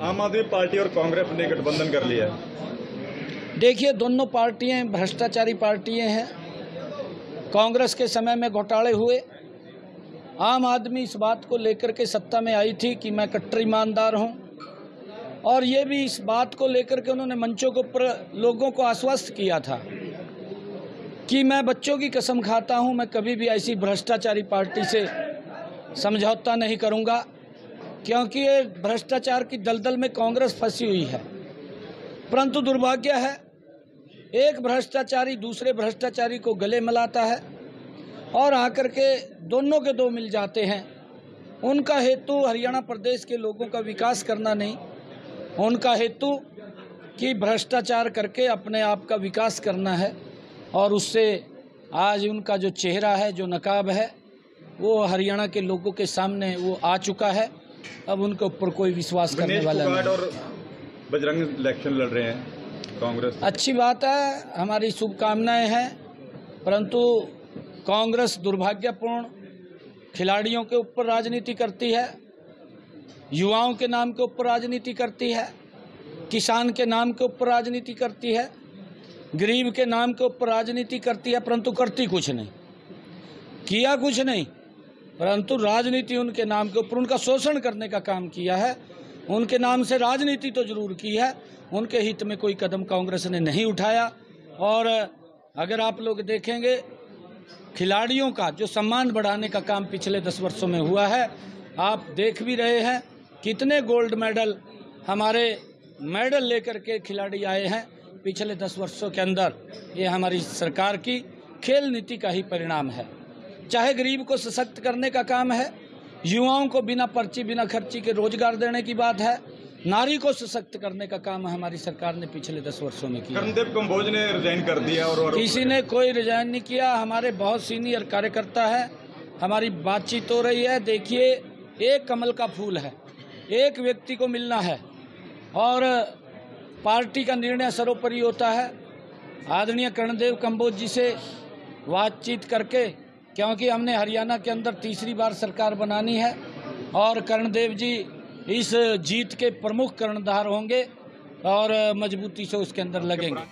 आम आदमी पार्टी और कांग्रेस ने गठबंधन कर लिया है। देखिए, दोनों पार्टियाँ भ्रष्टाचारी पार्टियाँ हैं। कांग्रेस के समय में घोटाले हुए। आम आदमी इस बात को लेकर के सत्ता में आई थी कि मैं कट्टर ईमानदार हूँ। और ये भी इस बात को लेकर के उन्होंने मंचों को ऊपर लोगों को आश्वस्त किया था कि मैं बच्चों की कसम खाता हूँ, मैं कभी भी ऐसी भ्रष्टाचारी पार्टी से समझौता नहीं करूँगा। क्योंकि ये भ्रष्टाचार की दलदल में कांग्रेस फंसी हुई है। परंतु दुर्भाग्य है, एक भ्रष्टाचारी दूसरे भ्रष्टाचारी को गले मिलाता है और आकर के दोनों के दो मिल जाते हैं। उनका हेतु हरियाणा प्रदेश के लोगों का विकास करना नहीं, उनका हेतु कि भ्रष्टाचार करके अपने आप का विकास करना है और उससे आज उनका जो चेहरा है, जो नकाब है, वो हरियाणा के लोगों के सामने वो आ चुका है। अब उनके ऊपर कोई विश्वास करने वाला नहीं। और बजरंग इलेक्शन लड़ रहे हैं कांग्रेस अच्छी बात है हमारी शुभकामनाएँ हैं परंतु कांग्रेस दुर्भाग्यपूर्ण खिलाड़ियों के ऊपर राजनीति करती है युवाओं के नाम के ऊपर राजनीति करती है किसान के नाम के ऊपर राजनीति करती है गरीब के नाम के ऊपर राजनीति करती है परंतु करती कुछ नहीं। किया कुछ नहीं। परंतु राजनीति उनके नाम के ऊपर, उनका शोषण करने का काम किया है। उनके नाम से राजनीति तो ज़रूर की है। उनके हित में कोई कदम कांग्रेस ने नहीं उठाया। और अगर आप लोग देखेंगे, खिलाड़ियों का जो सम्मान बढ़ाने का काम पिछले दस वर्षों में हुआ है, आप देख भी रहे हैं कितने गोल्ड मेडल हमारे मेडल लेकर के खिलाड़ी आए हैं पिछले दस वर्षों के अंदर। ये हमारी सरकार की खेल नीति का ही परिणाम है। चाहे गरीब को सशक्त करने का काम है युवाओं को बिना पर्ची बिना खर्ची के रोज़गार देने की बात है नारी को सशक्त करने का काम हमारी सरकार ने पिछले दस वर्षों में किया। कर्णदेव कंबोज ने रिजाइन कर दिया और, और किसी ने कोई रिजाइन नहीं किया। हमारे बहुत सीनियर कार्यकर्ता है। हमारी बातचीत हो रही है। देखिए एक कमल का फूल है। एक व्यक्ति को मिलना है। और पार्टी का निर्णय सर्वोपरि होता है। आदरणीय कर्णदेव कम्बोज जी से बातचीत करके क्योंकि हमने हरियाणा के अंदर तीसरी बार सरकार बनानी है और कर्णदेव जी इस जीत के प्रमुख कर्णधार होंगे और मजबूती से उसके अंदर लगेंगे।